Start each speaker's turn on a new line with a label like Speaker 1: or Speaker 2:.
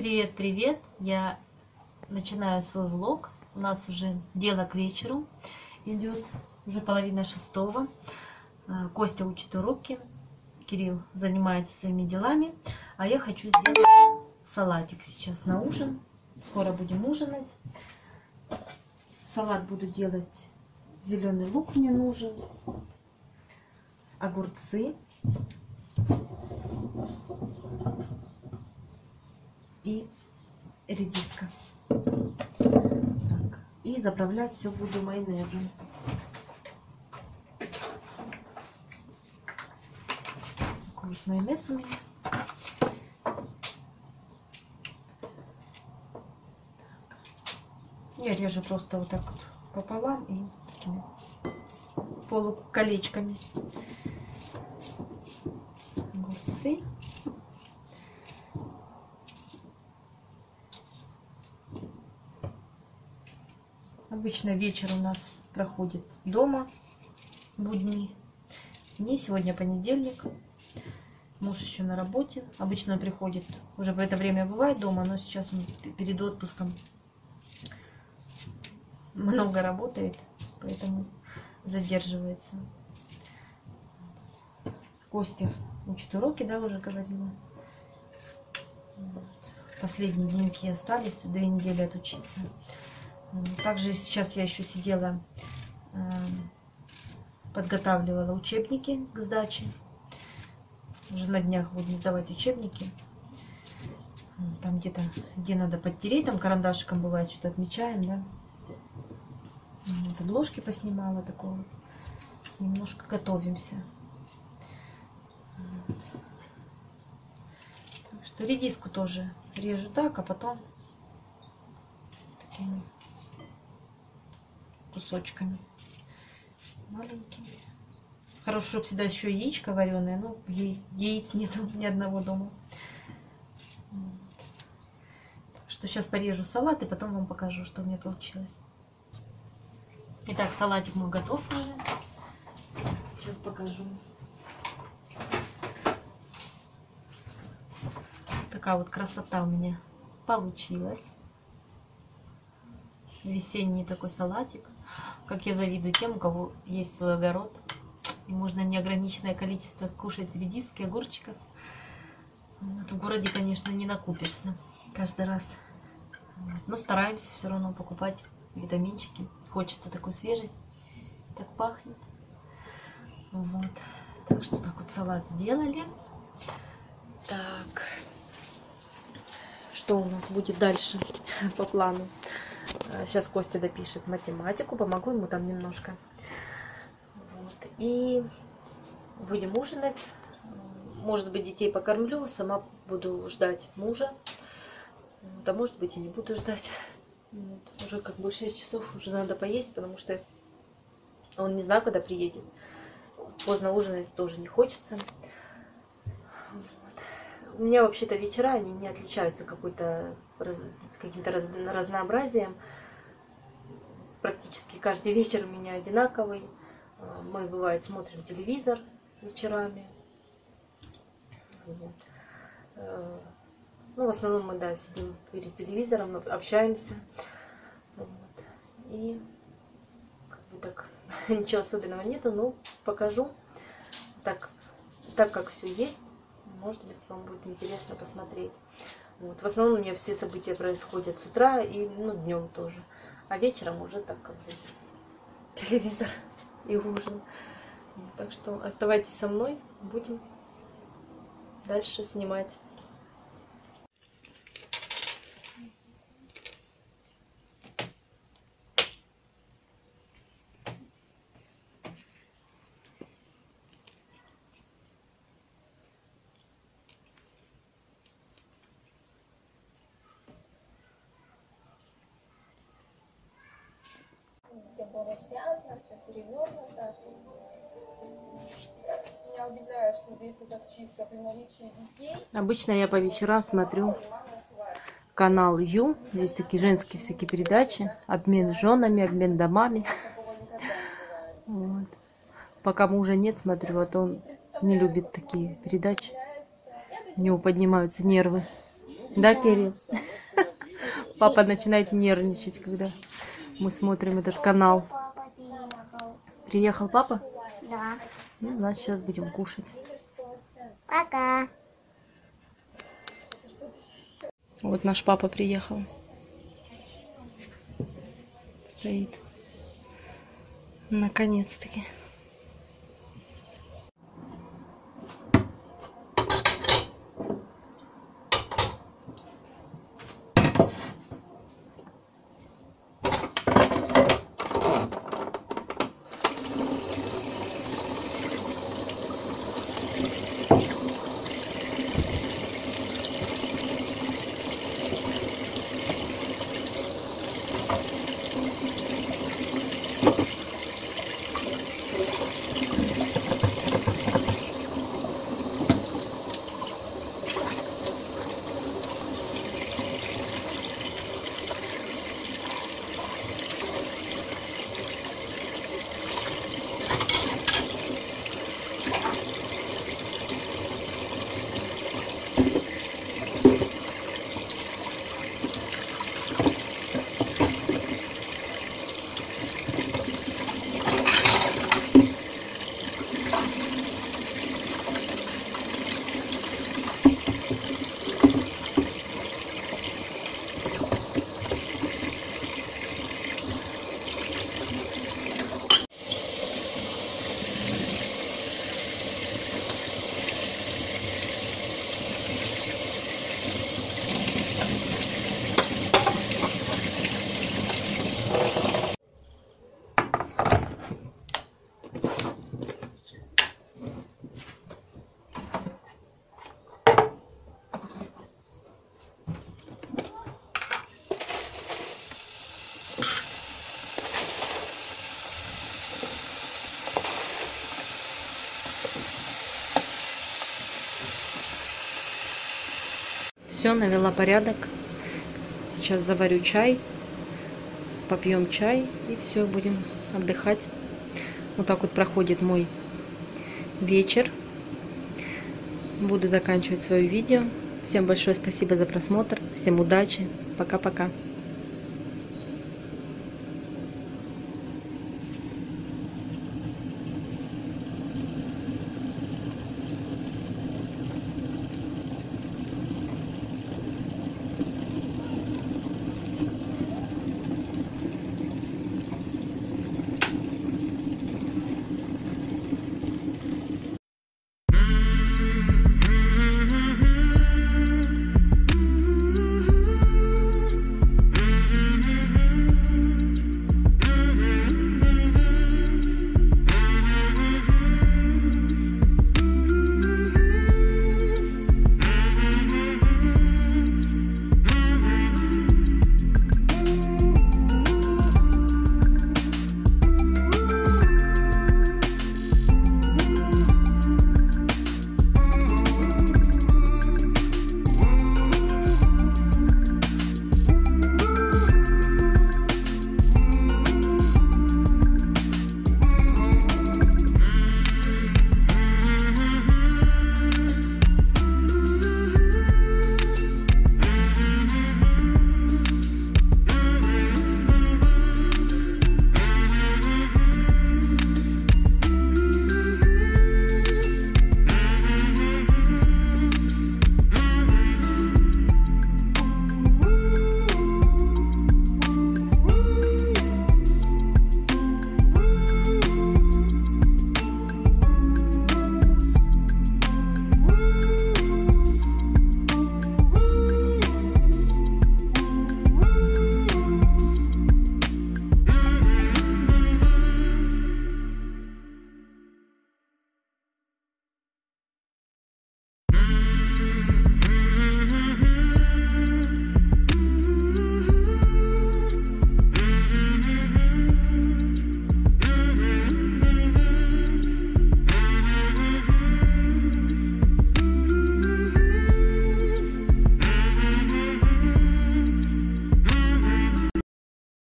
Speaker 1: Привет, привет! Я начинаю свой влог. У нас уже дело к вечеру идет, уже половина шестого. А, Костя учит уроки, Кирилл занимается своими делами, а я хочу сделать салатик сейчас на ужин. Скоро будем ужинать. Салат буду делать. Зеленый лук мне нужен, огурцы и редиска. Так. И заправлять все буду майонезом. Такой вот майонез у меня. Я режу просто вот так вот пополам и такими полуколечками. Огурцы. Обычно вечер у нас проходит дома, будни. Мне сегодня понедельник. Муж еще на работе. Обычно он приходит, уже в это время бывает дома, но сейчас он перед отпуском много работает, поэтому задерживается. Костя учит уроки, да, уже говорила. Последние деньги остались, две недели отучиться. Также сейчас я еще сидела, э, подготавливала учебники к сдаче. Уже на днях будем сдавать учебники. Там где-то, где надо подтереть, там карандашиком бывает, что-то отмечаем, да. Вот, обложки поснимала такого. Немножко готовимся. Так что редиску тоже режу так, а потом такими кусочками маленькими. Хорошо, чтобы всегда еще яичко вареное, но яиц нету ни одного дома. Так что сейчас порежу салат и потом вам покажу, что у меня получилось. Итак, салатик мой готов уже. Сейчас покажу. Такая вот красота у меня получилась. Весенний такой салатик. Как я завидую тем, у кого есть свой огород. И можно неограниченное количество кушать редиски, огурчиков. В городе, конечно, не накупишься каждый раз. Но стараемся все равно покупать витаминчики. Хочется такой свежесть. Так пахнет. Вот. Так что так вот салат сделали. Так. Что у нас будет дальше по плану? Сейчас Костя допишет математику, помогу ему там немножко. Вот. И будем ужинать. Может быть, детей покормлю, сама буду ждать мужа. Да, может быть, и не буду ждать. Вот. Уже как бы 6 часов уже надо поесть, потому что он не знаю, когда приедет. Поздно ужинать тоже не хочется. У меня вообще-то вечера, они не отличаются какой-то с каким-то раз, разнообразием. Практически каждый вечер у меня одинаковый. Мы, бывает, смотрим телевизор вечерами. Вот. Ну, в основном мы, да, сидим перед телевизором, общаемся. Вот. И как бы так, ничего особенного нету, но покажу так, так как все есть. Может быть, вам будет интересно посмотреть. Вот. В основном у меня все события происходят с утра и ну, днем тоже. А вечером уже так как бы телевизор и ужин. Так что оставайтесь со мной, будем дальше снимать.
Speaker 2: Перевернуто. Меня удивляет, что здесь все так чисто при наличии детей.
Speaker 1: Обычно я по вечерам смотрю канал Ю. Здесь такие женские всякие передачи. Обмен женами, обмен домами. Вот. Пока мужа нет, смотрю, вот он не любит такие передачи. У него поднимаются нервы. Да, Кирилл? Папа начинает нервничать, когда мы смотрим этот канал.
Speaker 3: Приехал
Speaker 1: папа?
Speaker 3: Да.
Speaker 1: Ну, значит, сейчас будем кушать.
Speaker 3: Пока.
Speaker 1: Вот наш папа приехал. Стоит. Наконец-таки. Все, навела порядок. Сейчас заварю чай, попьем чай и все, будем отдыхать. Вот так вот проходит мой вечер. Буду заканчивать свое видео. Всем большое спасибо за просмотр. Всем удачи. Пока-пока.